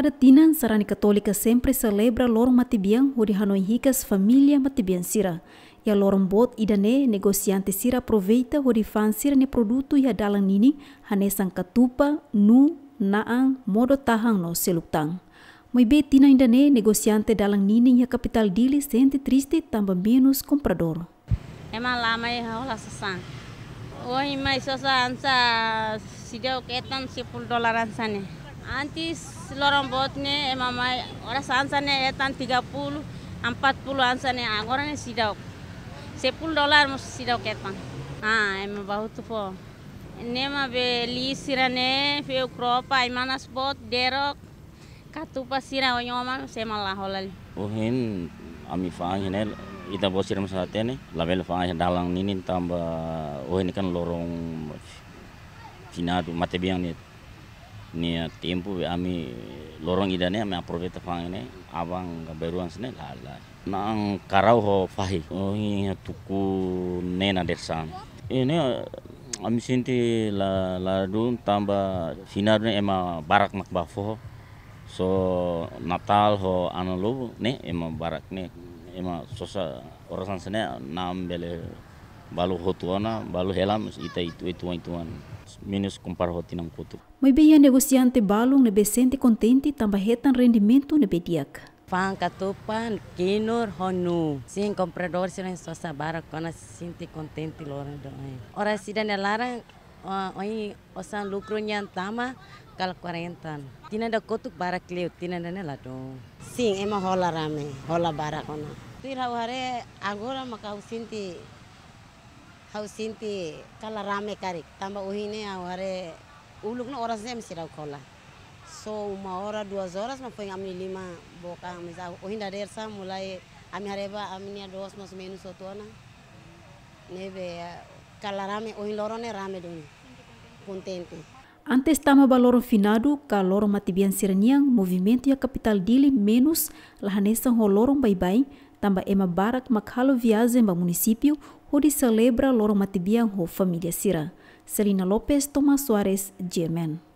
Cada tinan sarani católica sempre celebra lorong matibiang di Hanoi Hikas família matibiang sira. Ya lorong bot idane negosiante sira aproveita di fan sira ne produto ya dalang nini hanesan katupa, nu, naang, modo tahang no seluktang. Moi be tina indane negosiante dalang nini ya capital dili sente triste tambah menos comprador. Emang lama ya hola sesan. Oh, mai sosa ansa sidau ketan 10 dolar ansane. Antes lorong botnya emang mai orang sansane etan 30 40 ansane agora ne sidau. 10 dolar mus sidau ketan. Ah, emang bau tu po. Nema be li sirane fe kropa imanas bot derok katupa sira onyoma sema la holali. Uhin ami faang hinel ita bosir masatene label faang dalang ninin tambah oh ini kan lorong finado mate biang ni ni tempo ami lorong idane ami aproveita fang ini abang beruan sene lala nang karau ho fahi oh ini tuku nena dersan ini ami sinti la la dun tambah finado ema barak mak bafo so natal ho anu lu ne ema barak ne ema sosa orasan sene nam bele balu hotuana balu helam ita itu itu ituan minus compara rotina kutu. Mai bem negociante balung ne sente contente tambah hetan rendimento ne bediak. Fan katupan kinur honu. Sin comprador sin sosa bara kona sinti contente loren do. Ora sida ne larang oi osan lucro nyan tama kal 40. Tina da kotuk bara kleu tina da ne lado. Sim, ema hola rame, hola bara kona. Tira hare agora maka sinti hau sinti kala rame karik. Tambah uhine aware uluk na oras nem sirau kola. So uma hora duas horas mas foi amni lima boka misa uhinda dersa mulai ami hareba amni dos mas menos otona neve kala rame uhin lorone rame duni contente Antes tama baloro finado ka loro matibian siraniang movimento ya capital dili menos lahanesa ho lorong bye-bye tamba ema barak makhalo viagem ba município onde celebra loro ho Sira. Celina Lopes, Tomás Soares, German.